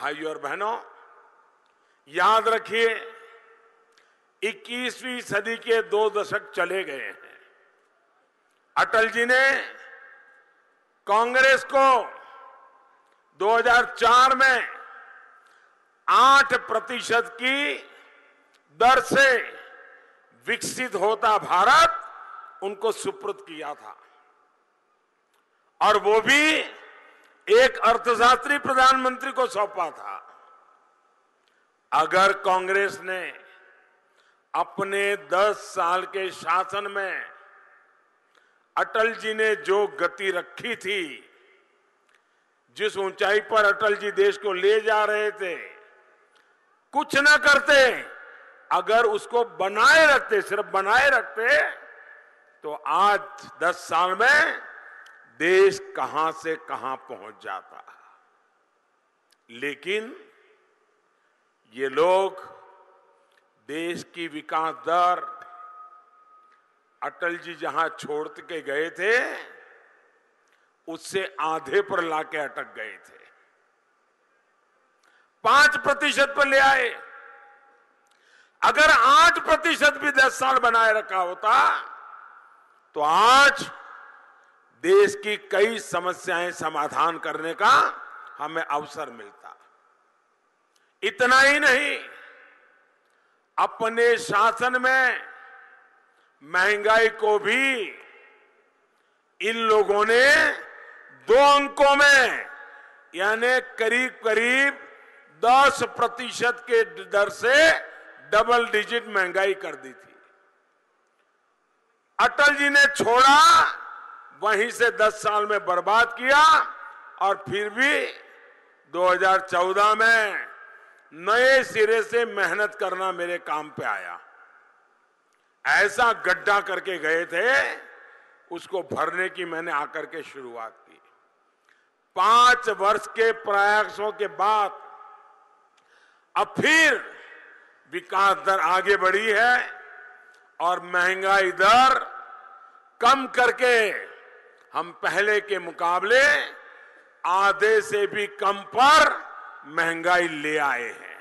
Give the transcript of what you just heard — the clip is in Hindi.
भाइयों और बहनों, याद रखिए 21वीं सदी के दो दशक चले गए हैं। अटल जी ने कांग्रेस को 2004 में 8 प्रतिशत की दर से विकसित होता भारत उनको सुपुर्द किया था। और वो भी एक अर्थशास्त्री प्रधानमंत्री को सौंपा था। अगर कांग्रेस ने अपने 10 साल के शासन में अटल जी ने जो गति रखी थी, जिस ऊंचाई पर अटल जी देश को ले जा रहे थे, कुछ न करते, अगर उसको बनाए रखते, सिर्फ़ बनाए रखते तो आज 10 साल में देश कहाँ से कहाँ पहुँच जाता लेकिन ये लोग देश की विकास दर अटल जी जहाँ छोड़ के गए थे, उससे आधे पर लाके अटक गए थे। पाँच प्रतिशत पर ले आए। अगर आठ प्रतिशत भी दस साल बनाए रखा होता तो आज देश की कई समस्याएँ समाधान करने का हमें अवसर मिलता। इतना ही नहीं, अपने शासन में महँगाई को भी इन लोगों ने दो अंकों में, यानी करीब करीब 10 प्रतिशत के दर से डबल डिजिट महँगाई कर दी थी। अटल जी ने छोड़ा वहीं से 10 साल में बर्बाद किया और फिर भी 2014 में नए सिरे से मेहनत करना मेरे काम पे आया। ऐसा गड्ढा करके गए थे, उसको भरने की मैंने आकर के शुरुआत की। पाँच वर्ष के प्रयासों के बाद अब फिर विकास दर आगे बढ़ी है और महँगाई दर कम करके हम पहले के मुकाबले आधे से भी कम पर महँगाई ले आए हैं।